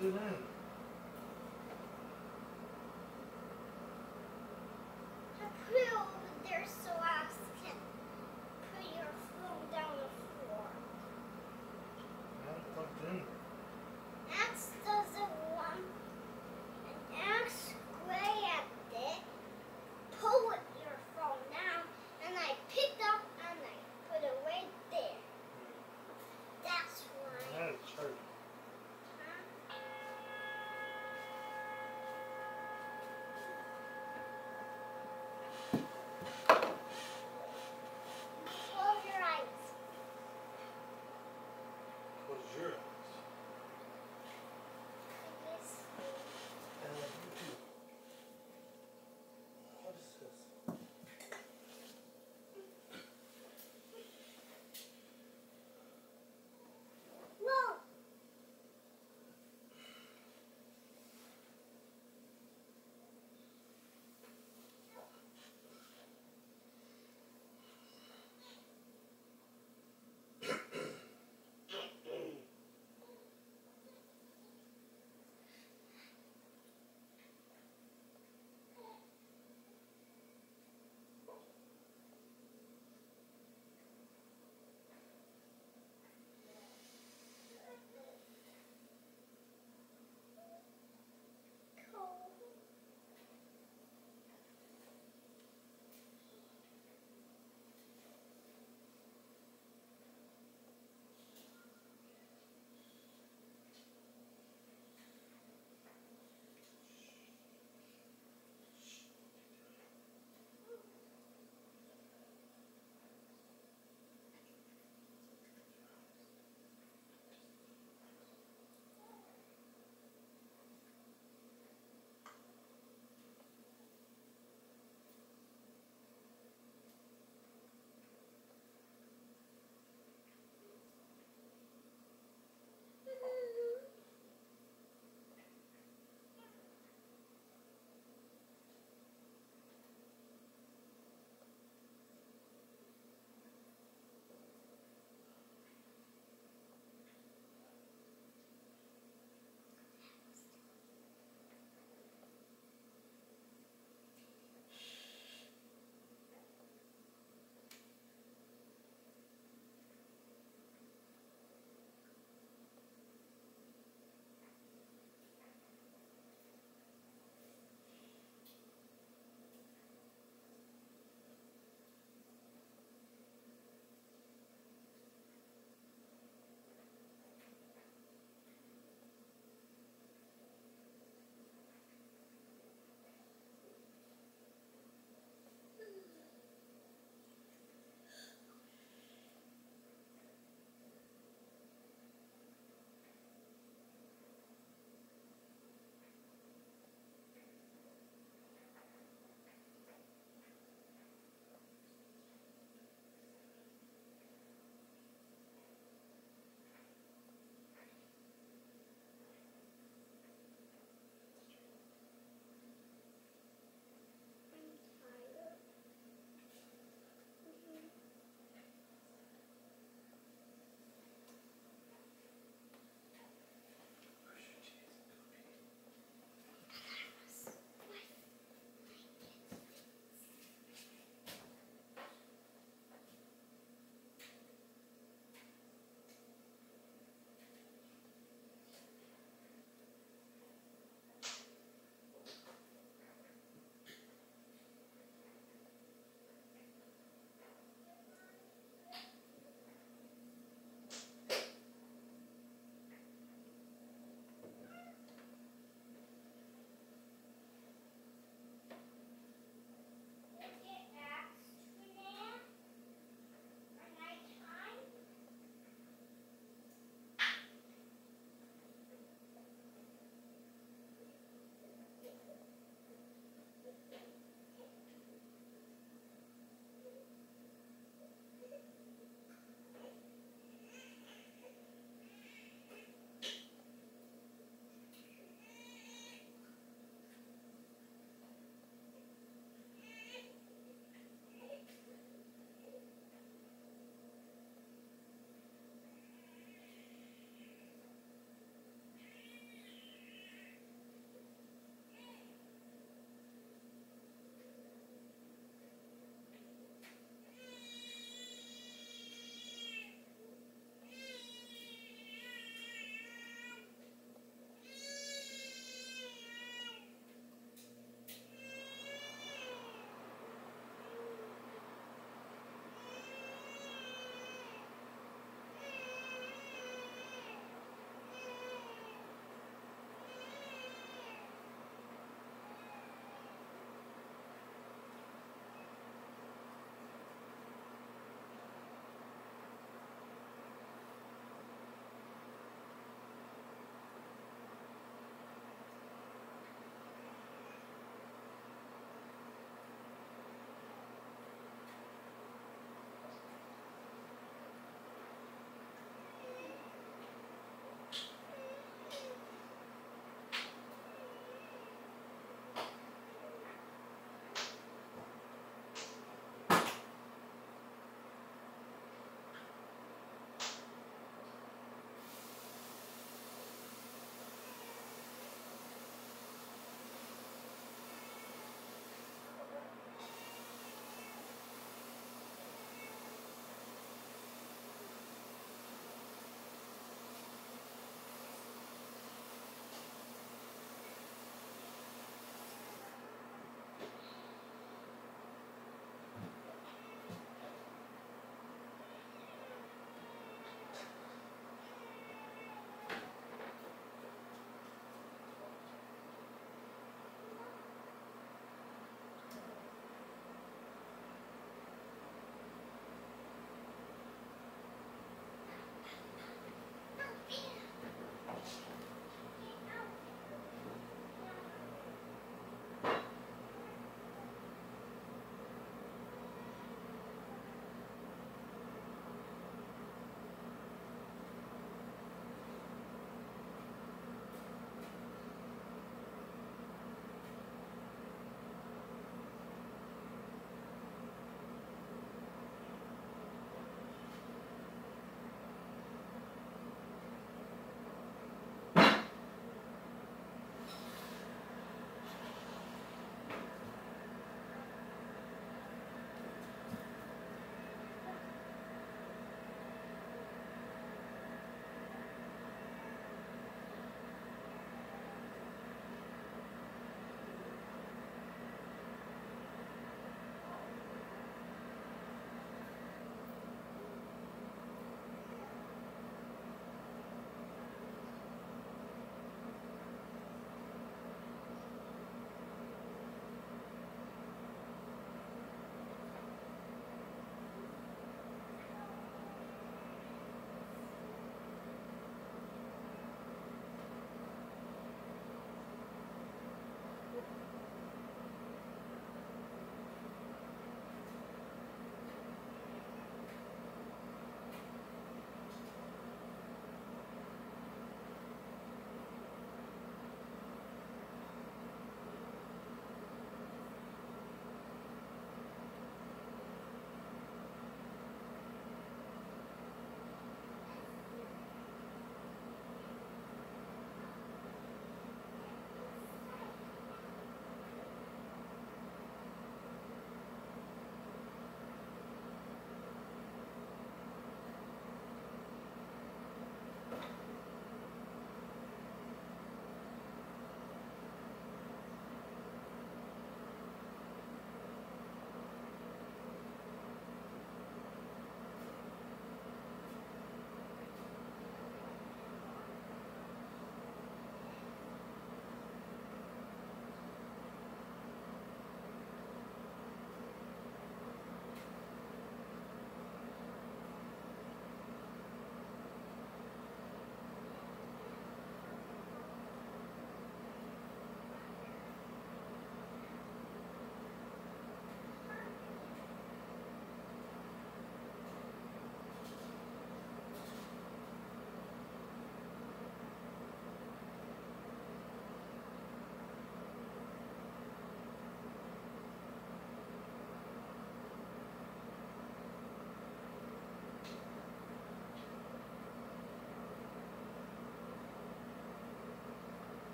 do that?